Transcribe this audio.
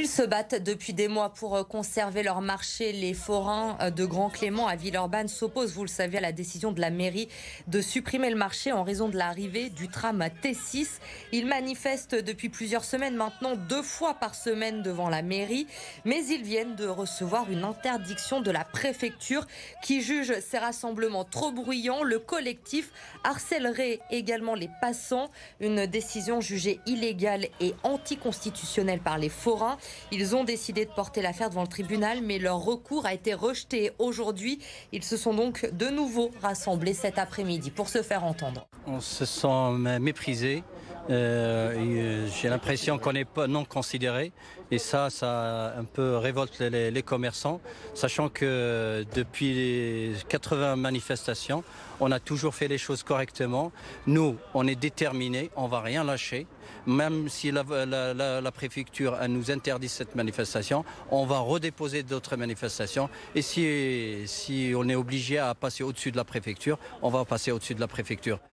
Ils se battent depuis des mois pour euh, conserver leur marché. Les forains euh, de Grand Clément à Villeurbanne s'opposent, vous le savez, à la décision de la mairie de supprimer le marché en raison de l'arrivée du tram T6. Ils manifestent depuis plusieurs semaines maintenant, deux fois par semaine devant la mairie, mais ils viennent de recevoir une interdiction de la préfecture qui juge ces rassemblements trop bruyants. Le collectif harcèlerait également les passants, une décision jugée illégale et anticonstitutionnelle par les forains. Ils ont décidé de porter l'affaire devant le tribunal, mais leur recours a été rejeté aujourd'hui. Ils se sont donc de nouveau rassemblés cet après-midi pour se faire entendre. On se sent méprisé. Euh, J'ai l'impression qu'on n'est pas non considéré et ça, ça un peu révolte les, commerçants, sachant que depuis les 80 manifestations, on a toujours fait les choses correctement. Nous, on est déterminés, on va rien lâcher. Même si la, préfecture nous interdit cette manifestation, on va redéposer d'autres manifestations. Et si on est obligé à passer au-dessus de la préfecture, on va passer au-dessus de la préfecture.